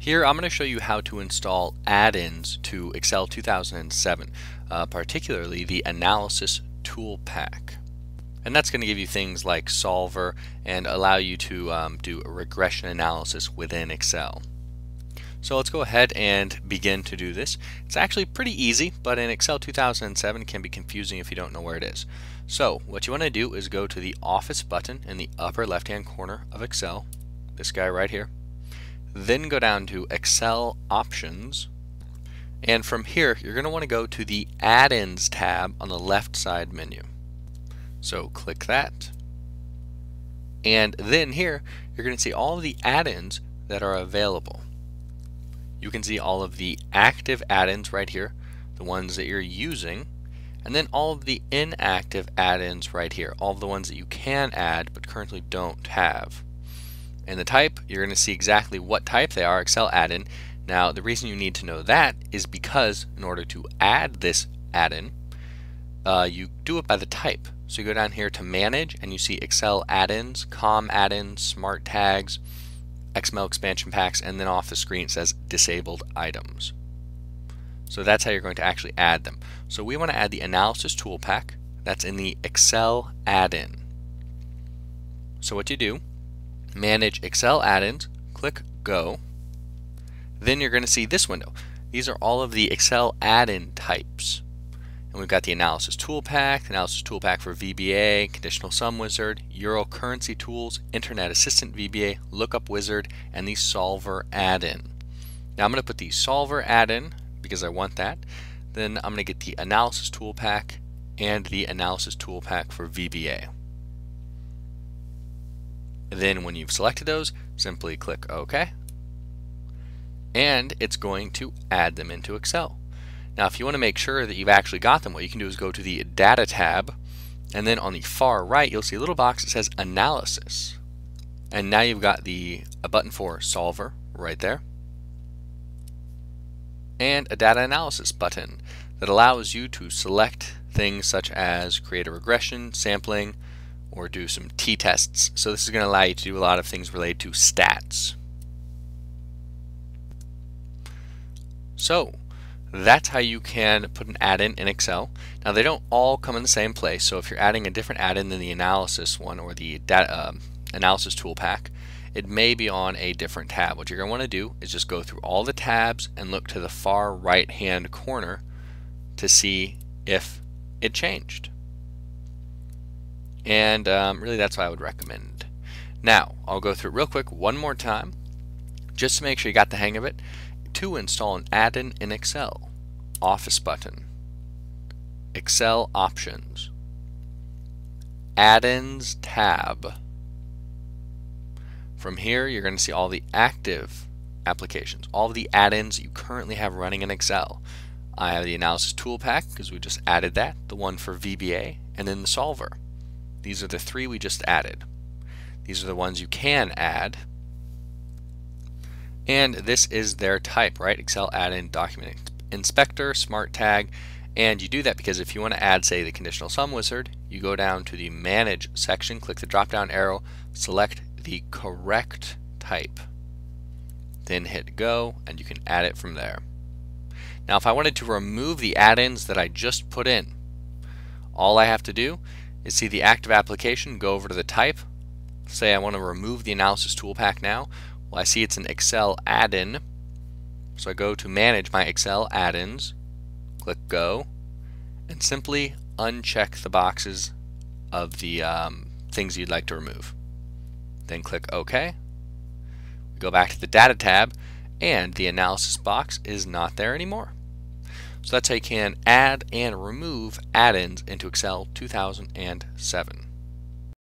Here I'm going to show you how to install add-ins to Excel 2007, uh, particularly the Analysis ToolPak. And that's going to give you things like Solver and allow you to um, do a regression analysis within Excel. So let's go ahead and begin to do this. It's actually pretty easy, but in Excel 2007 it can be confusing if you don't know where it is. So what you want to do is go to the Office button in the upper left hand corner of Excel, this guy right here. Then go down to Excel Options. And from here, you're going to want to go to the Add-ins tab on the left side menu. So click that. And then here, you're going to see all of the add-ins that are available. You can see all of the active add-ins right here, the ones that you're using, and then all of the inactive add-ins right here, all of the ones that you can add but currently don't have. And the type, you're going to see exactly what type they are, Excel add-in. Now the reason you need to know that is because in order to add this add-in, uh, you do it by the type. So you go down here to manage and you see Excel add-ins, COM add-ins, smart tags, XML expansion packs, and then off the screen it says disabled items. So that's how you're going to actually add them. So we want to add the analysis ToolPak that's in the Excel add-in. So what you do Manage Excel add-ins, click Go. Then you're going to see this window. These are all of the Excel add-in types. And we've got the Analysis ToolPak, Analysis ToolPak for VBA, Conditional Sum Wizard, Euro Currency Tools, Internet Assistant VBA, Lookup Wizard, and the Solver add-in. Now I'm going to put the Solver add-in because I want that. Then I'm going to get the Analysis ToolPak and the Analysis ToolPak for VBA. Then when you've selected those, simply click OK. And it's going to add them into Excel. Now if you want to make sure that you've actually got them, what you can do is go to the Data tab, and then on the far right you'll see a little box that says Analysis. And now you've got the a button for Solver right there, and a Data Analysis button that allows you to select things such as create a regression, sampling, or do some t-tests. So this is going to allow you to do a lot of things related to stats. So that's how you can put an add-in in Excel. Now they don't all come in the same place, so if you're adding a different add-in than the analysis one or the data, um, analysis ToolPak, it may be on a different tab. What you're going to want to do is just go through all the tabs and look to the far right hand corner to see if it changed. And um, really that's what I would recommend. Now, I'll go through it real quick one more time, just to make sure you got the hang of it. To install an add-in in Excel, Office button, Excel Options, Add-ins tab. From here, you're going to see all the active applications, all the add-ins you currently have running in Excel. I have the Analysis ToolPak because we just added that, the one for VBA, and then the Solver. These are the three we just added. These are the ones you can add. And this is their type, right? Excel add-in document inspector, smart tag, and you do that because if you want to add, say, the conditional sum wizard, you go down to the manage section, click the drop down arrow, select the correct type. Then hit go, and you can add it from there. Now, if I wanted to remove the add-ins that I just put in, all I have to do is see the active application, go over to the type, say I want to remove the analysis ToolPak now. Well, I see it's an Excel add-in, so I go to manage my Excel add-ins, click go, and simply uncheck the boxes of the um, things you'd like to remove. Then click OK. We go back to the data tab and the analysis box is not there anymore. So that's how you can add and remove add-ins into Excel 2007.